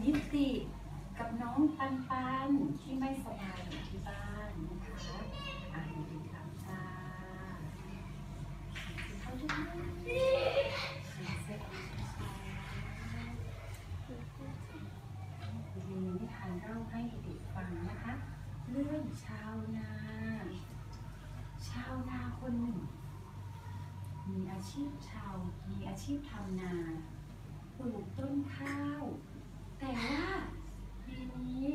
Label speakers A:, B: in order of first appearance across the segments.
A: นิติกับน้องปันปันที่ไม่สบายอยู่ที่บ้านนะคะอ่านดีๆครับจ้าเขาจะมีนิทานเล่าให้เด็กฟังนะคะ เรื่องชาวนา ชาวนาคนหนึ่ง มีอาชีพชาว มีอาชีพทำนา ปลูกต้นข้าว แต่ว่าปีนี้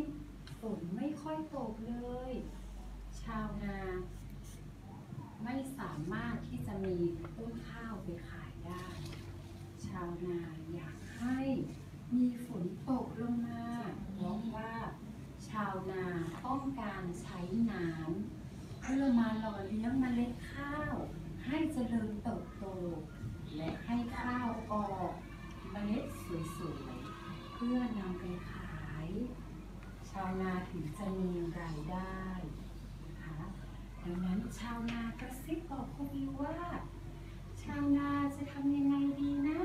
A: ฝนไม่ค่อยตกเลย ชาวนา ไม่สามารถที่จะมีต้นข้าวไปขายได้ ชาวนาอยากให้มีฝนตกลงมาเพราะว่าชาวนาต้องการใช้น้ำเพื่อมาหล่อเลี้ยงเมล็ดข้าว ให้เจริญเติบโต และให้ข้าวออกเมล็ดสวยๆ เพื่อนำไปขาย ชาวนาถึงจะมีรายได้ ชาวนากระซิบบอกคุณบิวว่า ชาวนาจะทำยังไงดีนะ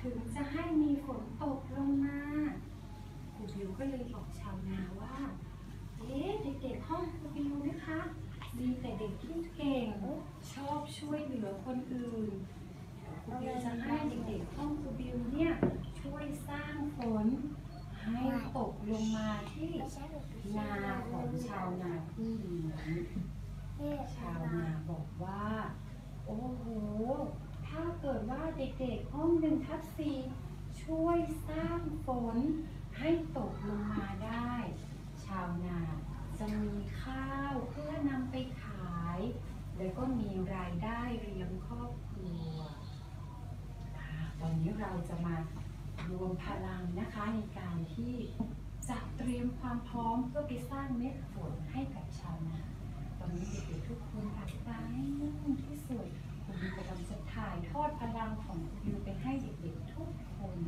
A: ถึงจะให้มีฝนตกลงมาครูบิวก็เลยบอกชาวนาว่า เอ๊ะเด็กๆห้องครูบิวนะคะ มีแต่เด็กที่เก่งชอบช่วยเหลือคนอื่นครูบิวจะให้เด็กๆห้องครูบิวเนี่ยช่วยสร้างฝนให้ตกลงมาที่นาของชาวนาผู้นี้ชาวนาบอกว่า โอ้โห ถ้าเกิ เด็กๆ ห้องหนึ่งทับสี่ช่วยสร้างฝนให้ตกลงมาได้ ชาวนาจะมีข้าวเพื่อนำไปขาย แล้วก็มีรายได้เลี้ยงครอบครัวค่ะวันนี้เราจะมารวมพลังนะคะในการที่จะเตรียมความพร้อมเพื่อไปสร้างเม็ดฝนให้กับชาวนา ตอนนี้เด็กๆทุกคนหลับตาให้นิ่งที่สุดคุณครูกำลังจะถ่ายทอดพลังของคุณครูไปให้เด็กๆทุกคน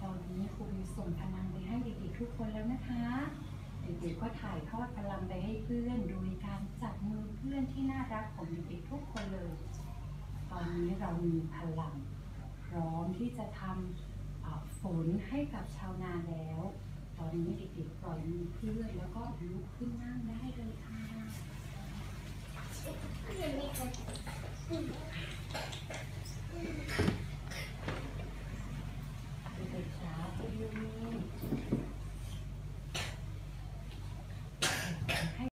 A: ตอนนี้ ครูส่งพลังไปให้เด็กๆทุกคนแล้วนะคะ เด็กๆก็ถ่ายทอดพลังไปให้เพื่อนโดยการจับมือเพื่อนที่น่ารักของเด็กๆทุกคนเลย ตอนนี้เรามีพลัง พร้อมที่จะทำฝนให้กับชาวนาแล้ว ตอนนี้เด็กๆปล่อยมือเพื่อนแล้วก็ลุกขึ้นนั่งได้เลยค่ะ